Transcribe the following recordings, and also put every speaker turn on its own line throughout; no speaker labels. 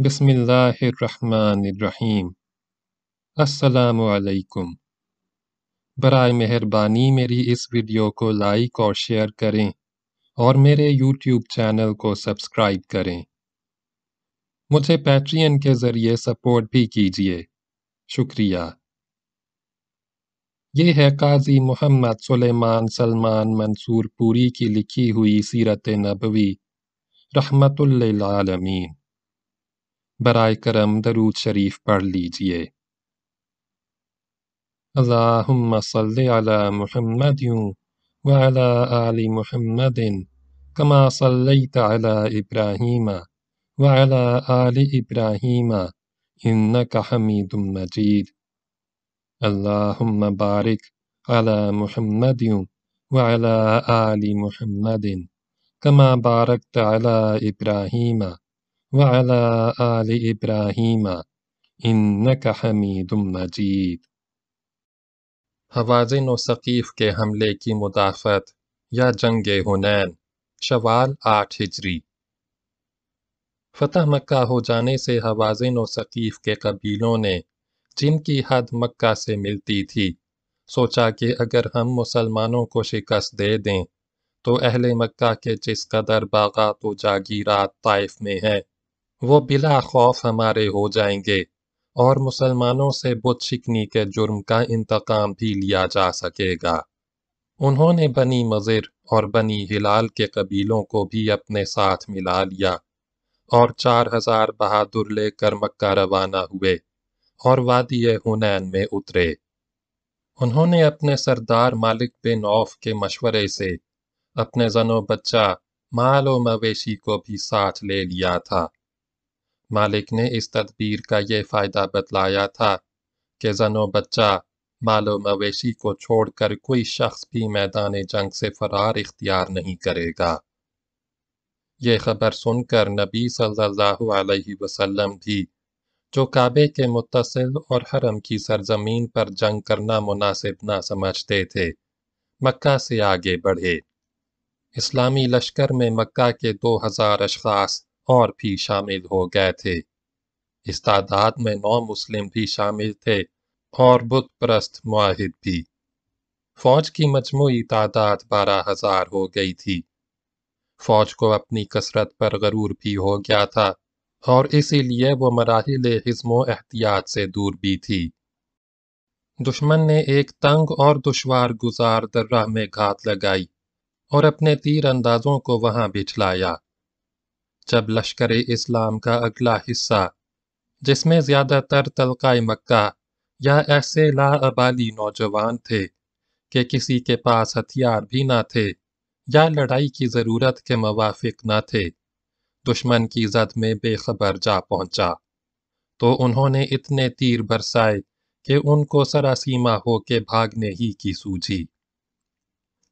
बिस्मिल्लाहिर्रहमानिर्रहीम। अस्सलामुअलैकुम बराए मेहरबानी मेरी इस वीडियो को लाइक और शेयर करें और मेरे यूट्यूब चैनल को सब्सक्राइब करें। मुझे पैट्रियन के ज़रिए सपोर्ट भी कीजिए। शुक्रिया। ये है काजी मोहम्मद सुलेमान सलमान मंसूर पूरी की लिखी हुई सीरत नबवी, रहमतुल्लिल बराए करम दरूद शरीफ पढ़ लीजिए अल्लाहुम्मा सल्लि अला मुहम्मदिन व अला आलि मुहम्मदिन कमा सल्लैत अला इब्राहीम व अला आलि इब्राहीम इन्नका हमीदुम मजीद अल्लाहुम्मा बारिक अला मुहम्मदिन व अला आलि मुहम्मदिन कमा बारकत अला वाला आल इब्राहीम इन्नक हमीदुम मजीद हवाजिन व सकीफ़ के हमले की मुदाफ़त या जंग हुनैन शवाल आठ हिजरी फतह मक्का हो जाने से हवाजिन व सकीफ़ के कबीलों ने जिनकी हद मक्का से मिलती थी सोचा कि अगर हम मुसलमानों को शिकस्त दे दें तो अहले मक्का के जिस कदर बागात तो जागीरात ताइफ में है वो बिला खौफ हमारे हो जाएँगे और मुसलमानों से बुत शिकनी के जुर्म का इंतकाम भी लिया जा सकेगा। उन्होंने बनी मज़िर और बनी हिलाल के कबीलों को भी अपने साथ मिला लिया और चार हज़ार बहादुर लेकर मक्का रवाना हुए और वादी हुनैन में उतरे। उन्होंने अपने सरदार मालिक बिन औफ के मशवरे से अपने जनो बच्चा माल व मवेशी को भी साथ ले लिया था। मालिक ने इस तदबीर का ये फ़ायदा बतलाया था कि जनो बच्चा मालो मवेशी को छोड़कर कोई शख्स भी मैदान जंग से फरार इख्तियार नहीं करेगा। ये खबर सुनकर नबी सल्लल्लाहु अलैहि वसल्लम भी, जो काबे के मुतसिल और हरम की सरजमीन पर जंग करना मुनासिब ना समझते थे, मक्का से आगे बढ़े। इस्लामी लश्कर में मक्का के दो हज़ार अशखास और भी शामिल हो गए थे। इस तादाद में नौ मुस्लिम भी शामिल थे और बुत प्रस्त मुहिद भी। फौज की मजमू तादाद बारह हज़ार हो गई थी। फौज को अपनी कसरत पर गरूर भी हो गया था और इसीलिए वो मराहल हिज्मो एहतियात से दूर भी थी। दुश्मन ने एक तंग और दुशवार गुजार दर्रा में घात लगाई और अपने तीर अंदाजों को वहाँ बिछलाया। जब लश्कर इस्लाम का अगला हिस्सा, जिसमें ज़्यादातर तलका मक्का या ऐसे लाअबाली नौजवान थे कि किसी के पास हथियार भी ना थे या लड़ाई की ज़रूरत के मवाफिक न थे, दुश्मन की जद में बेखबर जा पहुँचा। तो उन्होंने इतने तीर बरसाए कि उनको सरासीमा हो के भागने ही की सूझी।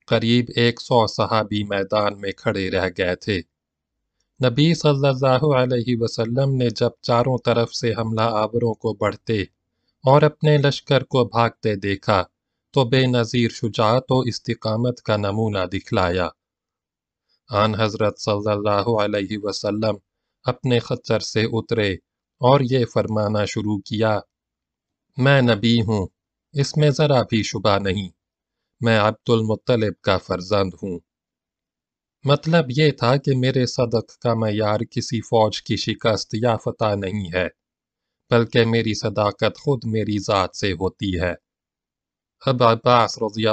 करीब एक सौ सहाबी मैदान में खड़े रह गए थे। नबी सल्लल्लाहु अलैहि वसल्लम ने जब चारों तरफ़ से हमला आवरों को बढ़ते और अपने लश्कर को भागते देखा तो बेनज़ीर शुजात व इस्तिकामत का नमूना दिखलाया। आन हज़रत सल्लल्लाहु अलैहि वसल्लम अपने खच्चर से उतरे और ये फरमाना शुरू किया, मैं नबी हूँ, इसमें ज़रा भी शुबा नहीं। मैं अब्दुल मुत्तलिब का फर्जंद हूँ। मतलब ये था कि मेरे सदक का मैार किसी फौज की शिकस्त या फतह नहीं है, बल्कि मेरी सदाकत खुद मेरी ज़ात से होती है। अब अब्बास रज़ी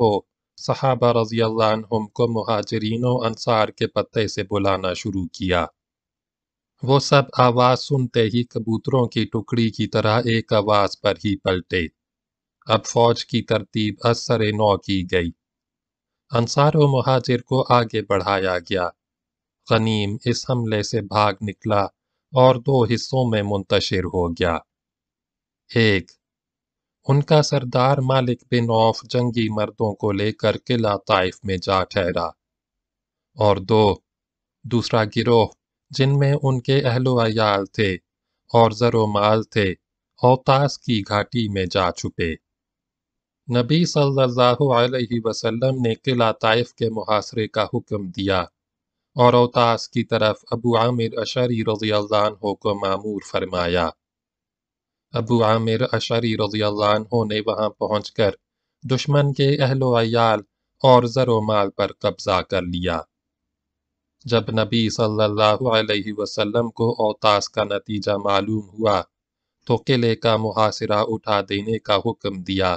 हो सहाबा रज़ी हम को महाजरीन अनसार के पत्ते से बुलाना शुरू किया। वो सब आवाज़ सुनते ही कबूतरों की टुकड़ी की तरह एक आवाज़ पर ही पलटे। अब फौज की तरतीब असर नौ की गई। अंसार व महाजिर को आगे बढ़ाया गया। गनीम इस हमले से भाग निकला और दो हिस्सों में मुंतशिर हो गया। एक, उनका सरदार मालिक बिन औफ जंगी मर्दों को लेकर किला ताइफ में जा ठहरा। और दो, दूसरा गिरोह, जिनमें उनके अहलो थे और जरो माल थे, औतास की घाटी में जा छुपे। नबी सल्लल्लाहु अलैहि वसल्लम ने किला ताइफ के मुहासरे का हुक्म दिया और अवतास की तरफ़ अबू आमिर अशरी रज़ी अल्लाह को मामूर फरमाया। अबू आमिर अशरी रज़ी अल्लाह ने वहाँ पहुंचकर दुश्मन के अहलो अयाल और ज़रो माल पर कब्जा कर लिया। जब नबी सल्लल्लाहु अलैहि वसल्लम को औतास का नतीजा मालूम हुआ तो किले का मुहासिरा उठा देने का हुक्म दिया।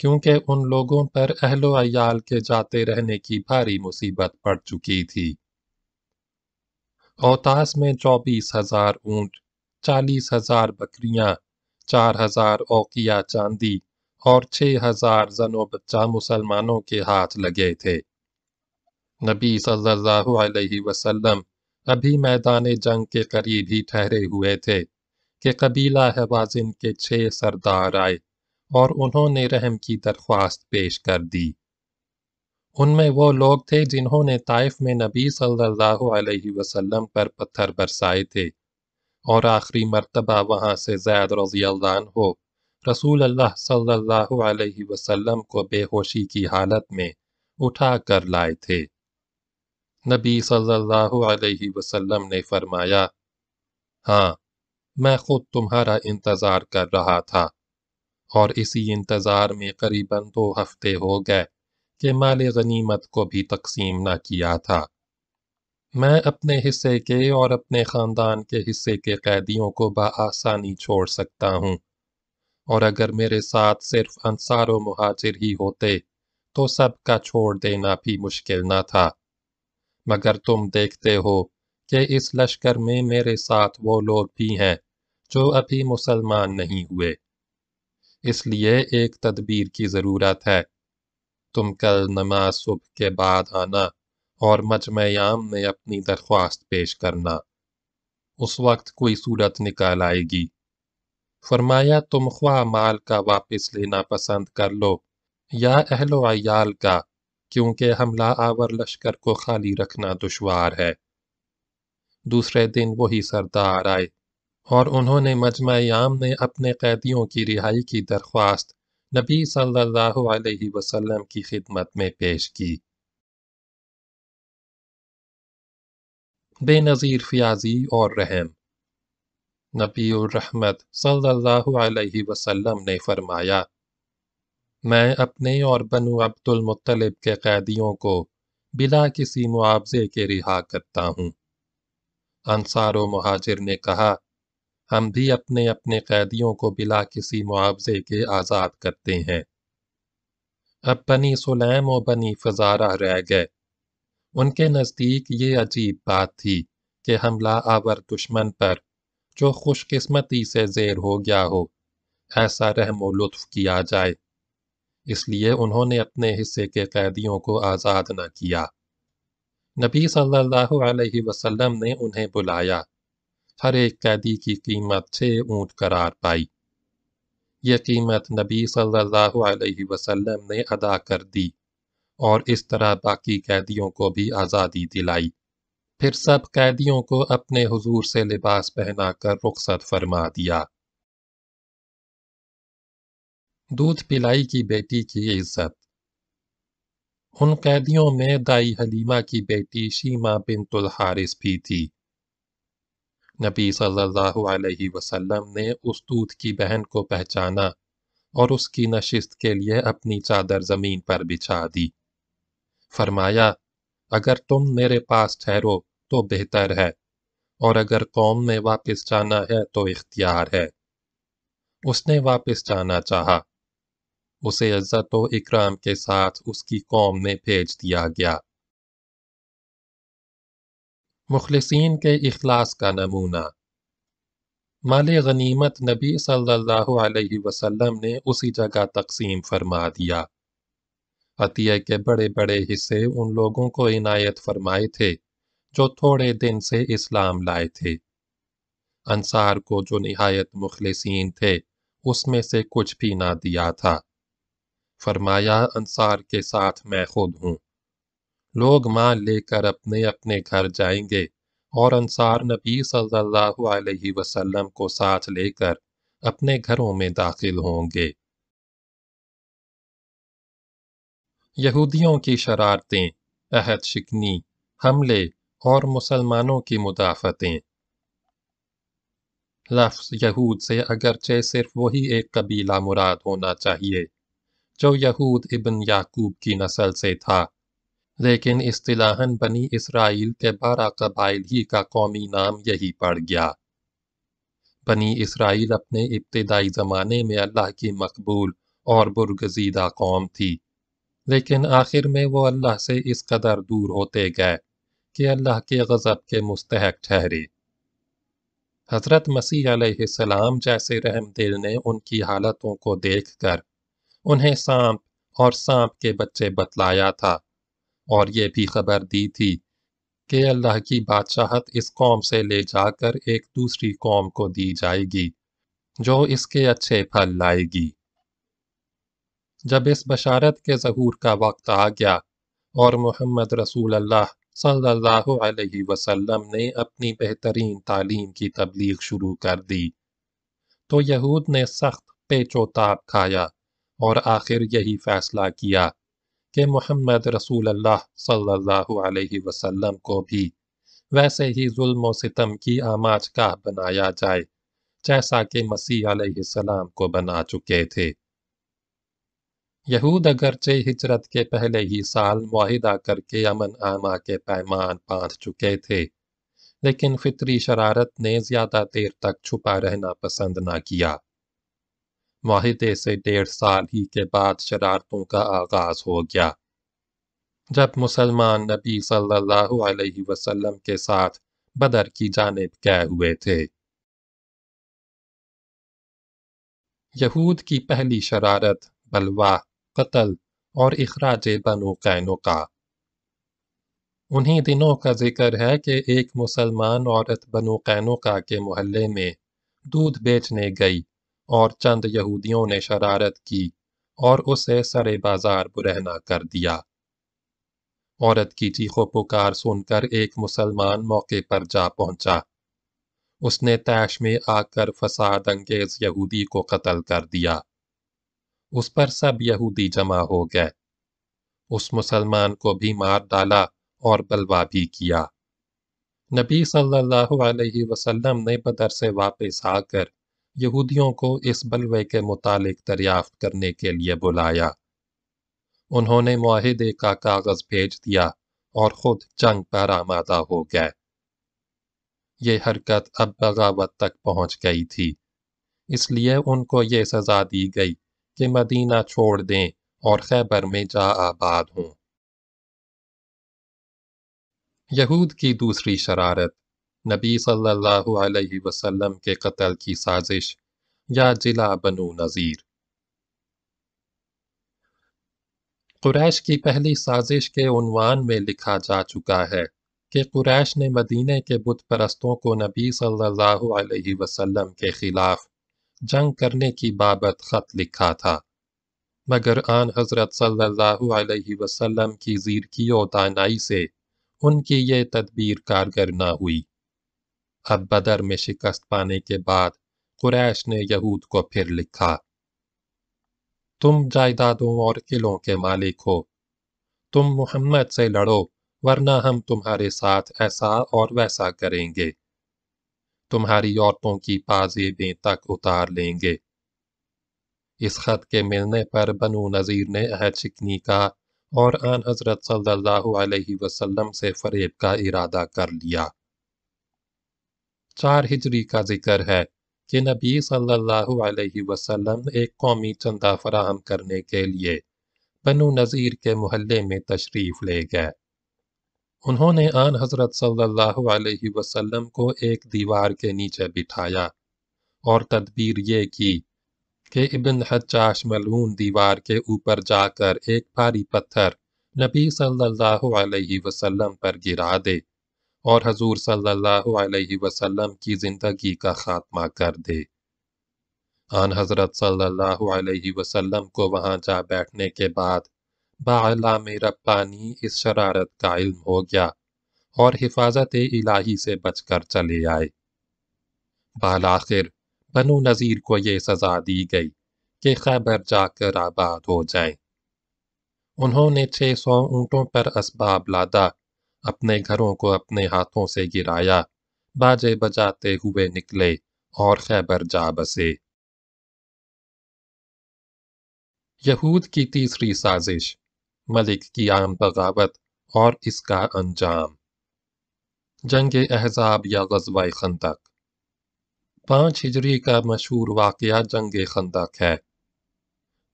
क्योंकि उन लोगों पर अहलो अयाल के जाते रहने की भारी मुसीबत पड़ चुकी थी। औतास में चौबीस हज़ार ऊँट, चालीस हज़ार बकरियाँ, चार हज़ार औकिया चांदी और छह हज़ार जनो बच्चा मुसलमानों के हाथ लगे थे। नबी सल्लल्लाहु अलैहि वसल्लम अभी मैदान जंग के करीब ही ठहरे हुए थे कि कबीला हवाजिन के छह सरदार आए। और उन्होंने रहम की दरख्वास्त पेश कर दी। उनमें वो लोग थे जिन्होंने ताइफ में नबी सल्लल्लाहु अलैहि वसल्लम पर पत्थर बरसाए थे और आखिरी मर्तबा वहाँ से जैद रज़ी हो रसूल अल्लाह सल्लल्लाहु अलैहि वसल्लम को बेहोशी की हालत में उठा कर लाए थे। नबी सल्लल्लाहु अलैहि वसल्लम ने फरमाया हाँ मैं खुद तुम्हारा इंतज़ार कर रहा था। और इसी इंतज़ार में करीबन दो हफ़्ते हो गए कि माल गनीमत को भी तकसीम न किया था। मैं अपने हिस्से के और अपने ख़ानदान के हिस्से के कैदियों को बआसानी छोड़ सकता हूँ। और अगर मेरे साथ सिर्फ़ अंसार व मुहाजिर ही होते तो सबका छोड़ देना भी मुश्किल न था। मगर तुम देखते हो कि इस लश्कर में मेरे साथ वो लोग भी हैं, जो अभी मुसलमान नहीं हुए। इसलिए एक तदबीर की ज़रूरत है। तुम कल नमाज़ सुबह के बाद आना और मजमयाम में अपनी दरख्वास्त पेश करना। उस वक्त कोई सूरत निकाल आएगी। फरमाया, तुम ख्वाह माल का वापस लेना पसंद कर लो। या अहलो अयाल का, क्योंकि हमला आवर लश्कर को खाली रखना दुशवार है। दूसरे दिन वही सरदार आए। और उन्होंने मजमायाम में अपने कैदियों की रिहाई की दरख्वास्त नबी सल्लल्लाहु अलैहि वसल्लम की खिदमत में पेश की। बेनज़ीर फ्याजी और रहम। नबी रहमत सल्लल्लाहु अलैहि वसल्लम ने फरमाया, मैं अपने और बनु अब्दुल मुत्तलिब के कैदियों को बिला किसी मुआवजे के रिहा करता हूँ। अंसार महाजिर ने कहा हम भी अपने अपने कैदियों को बिला किसी मुआवजे के आज़ाद करते हैं। अब बनी सुलैम और बनी फजारा रह गए। उनके नज़दीक ये अजीब बात थी कि हमला आवर दुश्मन पर, जो खुशकिस्मती से जेर हो गया हो, ऐसा रहम लुत्फ किया जाए। इसलिए उन्होंने अपने हिस्से के कैदियों को आज़ाद न किया। नबी सल्लल्लाहु अलैहि वसल्लम ने उन्हें बुलाया। हर एक कैदी की कीमत छः ऊँट करार पाई। यह कीमत नबी सल्लल्लाहु अलैहि वसल्लम ने अदा कर दी और इस तरह बाकी कैदियों को भी आज़ादी दिलाई। फिर सब कैदियों को अपने हुजूर से लिबास पहनाकर रुखसत फरमा दिया। दूध पिलाई की बेटी की इज़्ज़त। उन कैदियों में दाई हलीमा की बेटी शीमा बिनतुल हारिस भी थी। नबी सल्लल्लाहु अलैहि वसल्लम ने उस दूध की बहन को पहचाना और उसकी नशिस्त के लिए अपनी चादर ज़मीन पर बिछा दी। फरमाया, अगर तुम मेरे पास ठहरो तो बेहतर है और अगर कौम में वापस जाना है तो इख्तियार है। उसने वापस जाना चाहा। उसे इज़्ज़त व इकराम के साथ उसकी कौम में भेज दिया गया। मुखलसिन के अखलास का नमूना। माल गनीमत नबी सल्लल्लाहु अलैहि वसल्लम ने उसी जगह तकसीम फरमा दिया। अतिया के बड़े बड़े हिस्से उन लोगों को इनायत फरमाए थे, जो थोड़े दिन से इस्लाम लाए थे। अंसार को जो नहायत मुखलसिन थे, उसमें से कुछ भी ना दिया था। फरमाया, अंसार के साथ मैं खुद हूँ। लोग माल लेकर अपने अपने घर जाएँगे और अंसार नबी सल्लल्लाहु अलैहि वसल्लम को साथ लेकर अपने घरों में दाखिल होंगे। यहूदियों की शरारतें, अहद शिकनी, हमले और मुसलमानों की मुदाफ़तें। लफ्ज़ यहूद से अगरचे सिर्फ़ वही एक कबीला मुराद होना चाहिए, जो यहूद इबन याकूब की नस्ल से था। लेकिन इस्तिलाहन बनी इसराइल के बारह कबाइल ही का कौमी नाम यही पड़ गया। बनी इसराइल अपने इब्तदाई ज़माने में अल्लाह की मकबूल और बुरगजीदा कौम थी, लेकिन आखिर में वो अल्लाह से इस कदर दूर होते गए कि अल्लाह के गज़ब के मुस्तहक ठहरे। हज़रत मसीह सलाम जैसे रहम दिल ने उनकी हालतों को देखकर उन्हें सांप और सांप के बच्चे बतलाया था। और ये भी खबर दी थी कि अल्लाह की बादशाहत इस कौम से ले जाकर एक दूसरी कौम को दी जाएगी, जो इसके अच्छे फल लाएगी। जब इस बशारत के जहूर का वक्त आ गया और मोहम्मद रसूल अल्लाह सल्लल्लाहु अलैहि वसल्लम ने अपनी बेहतरीन तालीम की तबलीग शुरू कर दी तो यहूद ने सख्त पेचोताब खाया और आखिर यही फैसला किया कि मोहम्मद रसूल अल्लाह सल्लल्लाहु अलैहि वसल्लम को भी वैसे ही जुल्म सितम की आमाज का बनाया जाए, जैसा कि मसीह सलाम को बना चुके थे। यहूद अगरचे हिजरत के पहले ही साल मुहिदा करके अमन आमा के पैमान बाँध चुके थे, लेकिन फितरी शरारत ने ज़्यादा देर तक छुपा रहना पसंद ना किया। माहिदे से डेढ़ साल ही के बाद शरारतों का आगाज़ हो गया। जब मुसलमान नबी सल्लल्लाहु अलैहि वसल्लम के साथ बदर की जानिब गए हुए थे। यहूद की पहली शरारत बलवा कत्ल और इखराज बनो कैनुका उन्हीं दिनों का ज़िक्र है कि एक मुसलमान औरत बनो कैनुका के मोहल्ले में दूध बेचने गई। और चंद यहूदियों ने शरारत की और उसे सरे बाज़ार बुरहना कर दिया। औरत की चीखो पुकार सुनकर एक मुसलमान मौके पर जा पहुँचा। उसने तैश में आकर फसाद अंगेज यहूदी को कत्ल कर दिया। उस पर सब यहूदी जमा हो गए। उस मुसलमान को भी मार डाला और बलवा भी किया। नबी सल्लल्लाहु अलैहि वसल्लम ने बदर से वापस आकर यहूदियों को इस बलवे के मुतालिक दरियाफ्त करने के लिए बुलाया। उन्होंने माहिदे का कागज़ भेज दिया और खुद जंग पर आमादा हो गए। ये हरकत अब बगावत तक पहुँच गई थी। इसलिए उनको ये सजा दी गई कि मदीना छोड़ दें और खैबर में जा आबाद हों। यहूद की दूसरी शरारत नबी सल्लल्लाहु अलैहि वसल्लम के कत्ल की साजिश या जिला बनु नज़ीर। कुरैश की पहली साजिश के उनवान में लिखा जा चुका है कि कुरैश ने मदीने के बुत परस्तों को नबी सल्लल्लाहु अलैहि वसल्लम के खिलाफ जंग करने की बाबत ख़त लिखा था। मगर आन हज़रत सल्लल्लाहु अलैहि वसल्लम की ज़ीरकी और दानाई से उनकी ये तदबीर कारगर ना हुई। अब बदर में शिकस्त पाने के बाद कुरैश ने यहूद को फिर लिखा, तुम जायदादों और किलों के मालिक हो। तुम मोहम्मद से लड़ो, वरना हम तुम्हारे साथ ऐसा और वैसा करेंगे। तुम्हारी औरतों की पाजेबें तक उतार लेंगे। इस खत के मिलने पर बनु नज़ीर ने अहद शिकनी का और आन हज़रत सल्लल्लाहु अलैहि वसल्लम से फरेब का इरादा कर लिया। चार हिजरी का ज़िक्र है कि नबी सल्लल्लाहु अलैहि वसल्लम एक कौमी चंदा फराहम करने के लिए बनु नज़ीर के मोहल्ले में तशरीफ़ ले गए। उन्होंने आन हज़रत सल्लल्लाहु अलैहि वसल्लम को एक दीवार के नीचे बिठाया और तदबीर ये की कि इबन हजाश मलून दीवार के ऊपर जाकर एक भारी पत्थर नबी सल्लल्लाहु अलैहि वसल्लम पर गिरा दे। और हजूर सल्लल्लाहु अलैहि वसल्लम की ज़िंदगी का खात्मा कर दे आन हज़रत सल्लल्लाहु अलैहि वसल्लम को वहाँ जा बैठने के बाद, बाला में रब्बानी इस शरारत का इल्म हो गया और हिफाजत इलाही से बचकर चले आए बाल आखिर बनु नज़ीर को ये सज़ा दी गई कि खैबर जाकर आबाद हो जाएँ। उन्होंने छः सौ ऊँटों पर इसबाब लादा अपने घरों को अपने हाथों से गिराया। बाजे बजाते हुए निकले और खैबर जा बसे। यहूद की तीसरी साजिश, मलिक की आम बगावत और इसका अंजाम। जंग अहजाब या गजवा खंदक। पाँच हिजरी का मशहूर वाक़ जंग खंदक है।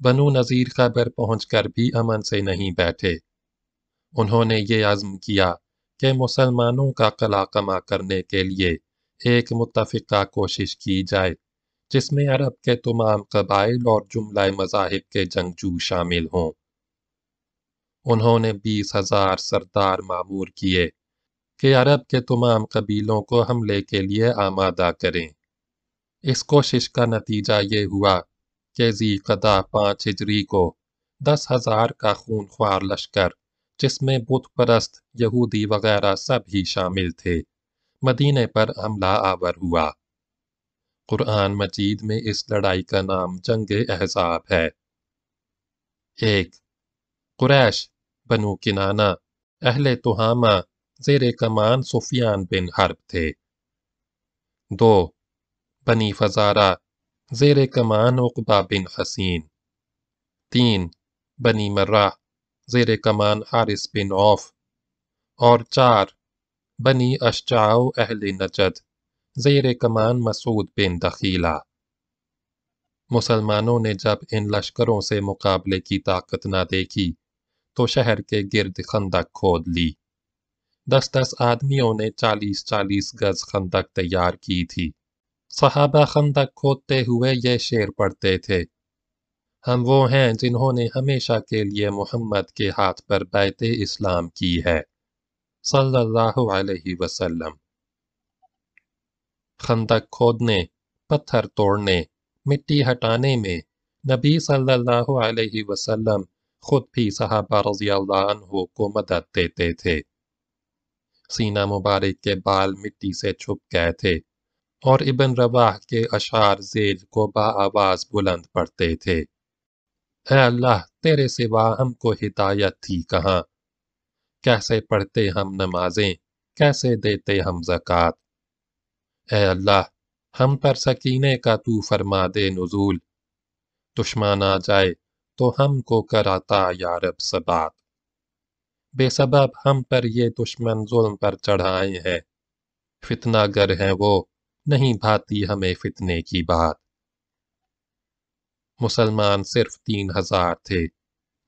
बनु नज़ीर खैबर पहुंचकर भी अमन से नहीं बैठे। उन्होंने ये आज़म किया कि मुसलमानों का कला कमा करने के लिए एक मुतफ़ा कोशिश की जाए, जिसमें अरब के तमाम कबाइल और जुमला मजाहिब के जंगजू शामिल हों। उन्होंने बीस हज़ार सरदार मामूर किए कि अरब के तमाम कबीलों को हमले के लिए आमादा करें। इस कोशिश का नतीजा ये हुआ कि जी कदा पाँच हिजरी को दस हज़ार का खून ख्वार लश्कर जिसमें बुत परस्त यहूदी वगैरह सब ही शामिल थे। मदीने पर हमला आवर हुआ। कुरान मजीद में इस लड़ाई का नाम जंग एहसाब है। एक, कुरैश, बनु किनाना, अहले तुहामा, जेर कमान सुफियान बिन हर्ब थे। दो, बनी फजारा, जेर कमान उकबा बिन हसीन। तीन, बनी मर्रा जेर कमान हारिस बिन औफ और चार, बनी अशजाओ अहल नजद जेर कमान मसूद बिन दखीला। मुसलमानों ने जब इन लश्करों से मुकाबले की ताकत न देखी तो शहर के गिर्द खंदक खोद ली। दस दस आदमियों ने चालीस चालीस गज खंदक तैयार की थी। सहाबा खंदक खोदते हुए ये शेर पढ़ते थे हम वो हैं जिन्होंने हमेशा के लिए मोहम्मद के हाथ पर बैत इस्लाम की है। सल्लल्लाहु अलैहि वसल्लम। खंदक खोदने, पत्थर तोड़ने, मिट्टी हटाने में नबी सल्लल्लाहु अलैहि वसल्लम खुद भी सहाबा रज़ी को मदद देते थे। सीना मुबारक के बाल मिट्टी से छुप गए थे और इबन रवाह के अशार जेल को बाआवाज बुलंद पड़ते थे। अल्लाह, तेरे सिवा हमको हिदायत थी कहाँ? कैसे पढ़ते हम नमाजें, कैसे देते हम जक़ात? ए अल्लाह, हम पर सकीने का तू फरमा दे नजूल। दुश्मन आ जाए तो हमको कराता यारब सबात। बेसबब हम पर ये दुश्मन जुल्म पर चढ़ाए हैं। फितना गर हैं वो, नहीं भाती हमें फितने की बात। मुसलमान सिर्फ़ तीन हज़ार थे।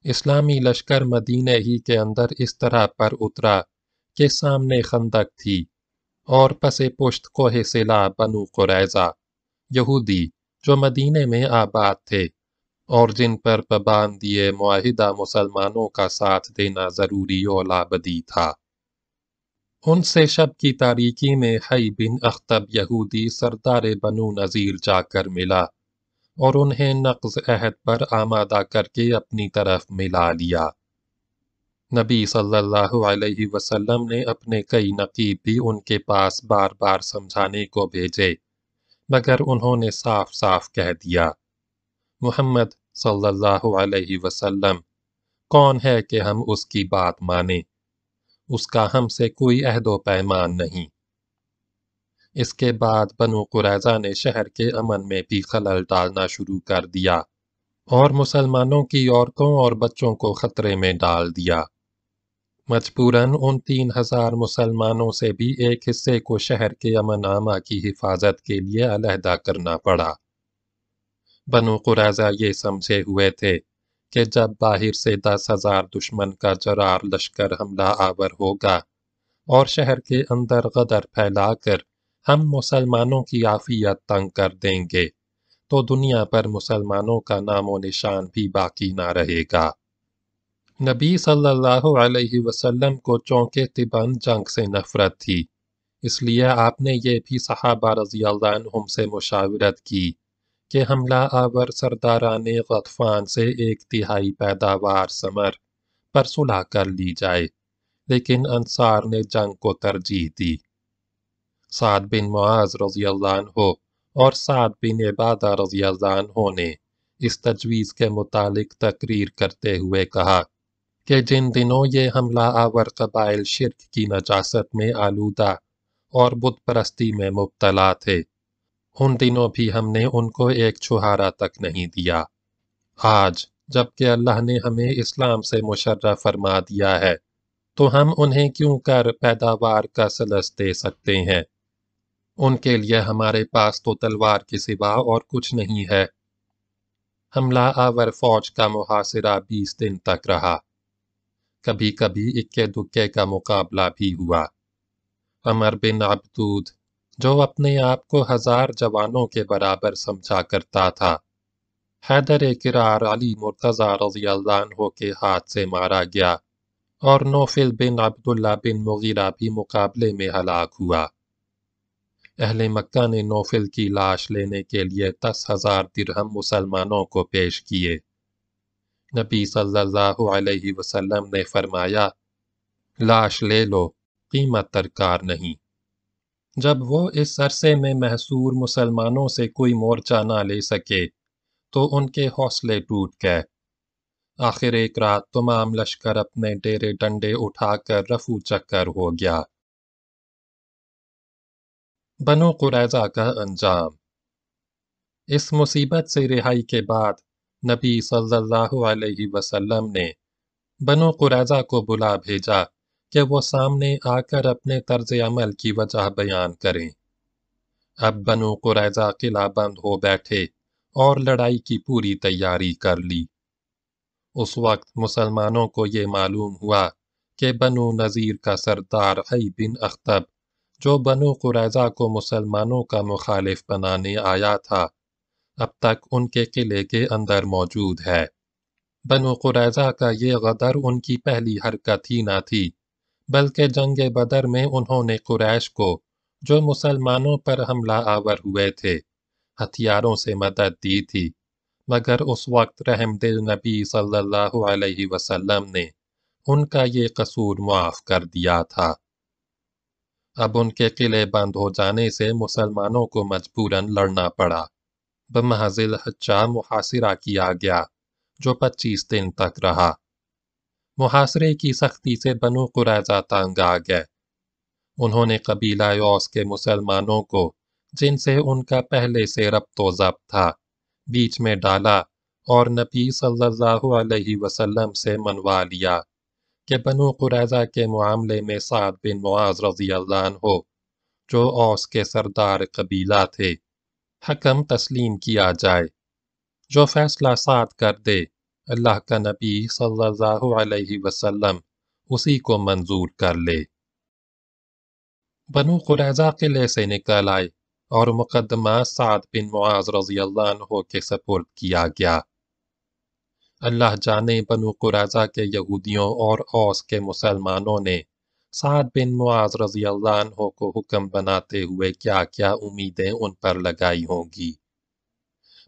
इस्लामी लश्कर मदीने ही के अंदर इस तरह पर उतरा कि सामने खंदक थी और पसे पुश्त कोहे सिला बनु कुरैजा, यहूदी जो मदीने में आबाद थे और जिन पर पाबंदिए मुआहिदा मुसलमानों का साथ देना ज़रूरी ओलाबदी था। उनसे शब की तारीकी में हई बिन अख्तब यहूदी सरदार बनु नज़ीर जाकर मिला। और उन्हें नक्ज अहद पर आमादा करके अपनी तरफ़ मिला लिया। नबी सल्लल्लाहु अलैहि वसल्लम ने अपने कई नकीब भी उनके पास बार बार समझाने को भेजे, मगर उन्होंने साफ़ साफ़ कह दिया, मोहम्मद सल्लल्लाहु अलैहि वसल्लम, कौन है कि हम उसकी बात माने? उसका हमसे कोई अहदो पैमान नहीं। इसके बाद बनु कुरैजा ने शहर के अमन में भी खलल डालना शुरू कर दिया और मुसलमानों की औरतों और बच्चों को खतरे में डाल दिया। मजबूरन उन तीन हज़ार मुसलमानों से भी एक हिस्से को शहर के अमन आमा की हिफाजत के लिए अलहदा करना पड़ा। बनु कुरैजा ये समझे हुए थे कि जब बाहर से दस हज़ार दुश्मन का जरार लश्कर हमला आवर होगा और शहर के अंदर गदर फैलाकर हम मुसलमानों की आफियत तंग कर देंगे तो दुनिया पर मुसलमानों का नामो निशान भी बाकी ना रहेगा। नबी सल्लल्लाहु अलैहि वसल्लम को चौंके तिबन जंग से नफरत थी, इसलिए आपने ये भी सहाबा रज़ी अल्लाह से मुशावरत की कि हमला आवर सरदारान गतफान से एक तिहाई पैदावार समर पर सुलह कर ली जाए, लेकिन अंसार ने जंग को तरजीह दी। साद बिन मुआज रज़ी हो और साद बिन इबादा रज़ी ने इस तजवीज़ के मुतालिक तकरीर करते हुए कहा कि जिन दिनों ये हमला आवर कबाइल शिरक की नजासत में आलूदा और बुत परस्ती में मुबतला थे उन दिनों भी हमने उनको एक छुहारा तक नहीं दिया आज जबकि अल्लाह ने हमें इस्लाम से मुशर्रफ फरमा दिया है तो हम उन्हें क्यों कर पैदावार का सलस दे सकते हैं उनके लिए हमारे पास तो तलवार के सिवा और कुछ नहीं है। हमला आवर फौज का मुहासिरा बीस दिन तक रहा। कभी कभी इक्के दुक्के का मुकाबला भी हुआ। अमर बिन अबदूद, जो अपने आप को हज़ार जवानों के बराबर समझा करता था, हैदर किरार अली मुर्तज़ा रज़ी अल्लाह के हाथ से मारा गया और नोफिल बिन अब्दुल्ला बिन मुगीरा भी मुकाबले में हलाक हुआ। अहले मक्का ने नोफिल की लाश लेने के लिए दस हज़ार दिरहम मुसलमानों को पेश किए। नबी सल्लल्लाहु अलैहि वसल्लम ने फरमाया, लाश ले लो, कीमत दरकार नहीं। जब वो इस अरसे में महसूर मुसलमानों से कोई मोर्चा ना ले सके तो उनके हौसले टूट गए। आखिर एक रात तमाम लश्कर अपने डेरे डंडे उठाकर रफू चक्कर हो गया। बनो कुरैजा का अंजाम। इस मुसीबत से रिहाई के बाद नबी सल्लल्लाहु अलैहि वसल्लम ने बनो कुरैजा को बुला भेजा कि वो सामने आकर अपने तर्ज अमल की वजह बयान करें। अब बनो कुरैजा किला बंद हो बैठे और लड़ाई की पूरी तैयारी कर ली। उस वक्त मुसलमानों को ये मालूम हुआ कि बनु नज़ीर का सरदार हई बिन अख्तब जो बनु कुरैजा को मुसलमानों का मुखालिफ बनाने आया था, अब तक उनके किले के अंदर मौजूद है। बनु कुरैजा का ये गदर उनकी पहली हरकत ही ना थी, बल्कि जंग बदर में उन्होंने कुरैश को, जो मुसलमानों पर हमला आवर हुए थे, हथियारों से मदद दी थी। मगर उस वक्त रहमदिल नबी सल्लल्लाहु अलैहि वसल्लम ने उनका ये कसूर मुआफ कर दिया था। अब उनके किले बंद हो जाने से मुसलमानों को मजबूरन लड़ना पड़ा। बमहजिल हच्चा मुहासिरा किया गया, जो 25 दिन तक रहा। मुहासरे की सख्ती से बनु कुरैजा तंग आ गए। उन्होंने कबीला यौस के मुसलमानों को, जिनसे उनका पहले से रब्तो जब था, बीच में डाला और नबी सल्लल्लाहु अलैहि वसल्लम से मनवा लिया। कि बनु कुरैजा के मामले में साद बिन मुआज रज़ी हो जो औस के सरदार कबीला थे हकम तस्लीम किया जाए जो फैसला साद कर दे अल्लाह का नबी सल्लल्लाहु अलैहि वसल्लम उसी को मंजूर कर ले बनु कुरैजा किले से निकल आए और मुकदमा साद बिन मुआज रज़ी अल्लाह के सपुर्द किया गया अल्लाह जाने बनु कुरैजा के यहूदियों और औस के मुसलमानों ने साद बिन मुआज रज़ी अल्लाह को हुक्म बनाते हुए क्या क्या उम्मीदें उन पर लगाई होंगी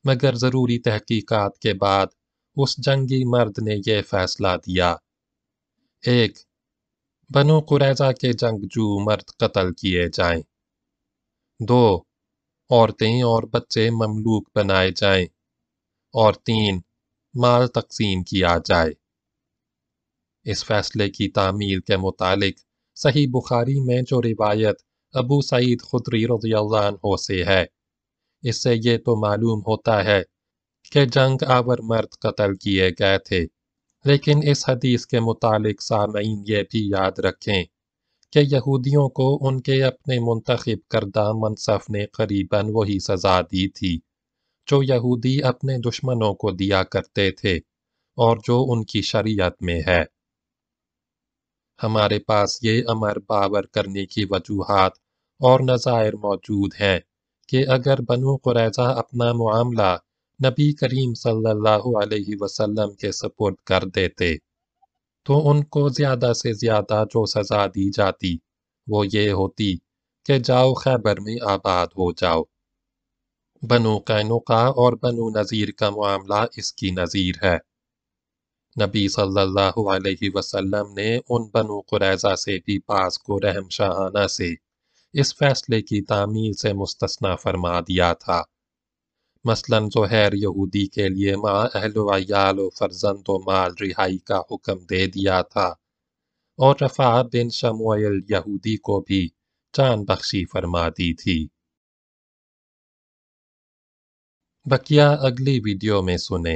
मगर ज़रूरी तहकीकात के बाद उस जंगी मर्द ने यह फैसला दिया एक, बनु कुरैजा के जंगजू मर्द कत्ल किए जाएँ। दो, औरतें और बच्चे ममलूक बनाए जाएँ। और तीन माल तकसीम किया जाए। इस फैसले की तामील के मुतालिक सही बुखारी में जो रिवायत अबू सईद खुदरी रज़ी से है, इससे ये तो मालूम होता है कि जंग आवर मर्द कत्ल किए गए थे, लेकिन इस हदीस के मुतालिक सामीन ये भी याद रखें कि यहूदियों को उनके अपने मुंतखब करदा मनसफ ने करीबन वही सज़ा दी थी। जो यहूदी अपने दुश्मनों को दिया करते थे और जो उनकी शरीयत में है। हमारे पास ये अमर बावर करने की वजूहत और नज़ायर मौजूद हैं कि अगर बनु कुरैजा अपना मामला नबी करीम सल्लल्लाहु अलैहि वसल्लम के सपुर्द कर देते तो उनको ज़्यादा से ज़्यादा जो सज़ा दी जाती, वो ये होती कि जाओ खैबर में आबाद हो जाओ। बनु कैनुका और बनु नज़ीर का मामला इसकी नज़ीर है। नबी सल्लल्लाहु अलैहि वसल्लम ने उन बनु कुरैजा से भी पास को रहम शाहाना से इस फैसले की तामील से मुस्तना फरमा दिया था। मसलन ज़ुहैर यहूदी के लिए माँ अहल व फर्जंद व माल रिहाई का हुक्म दे दिया था और रफ़ा बिन शमुएल यहूदी को भी जान बख्शी फरमा दी थी। बकिया अगली वीडियो में सुने।